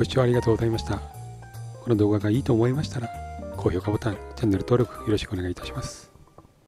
ご視聴ありがとうございました。この動画がいいと思いましたら、高評価ボタン、チャンネル登録よろしくお願いいたします。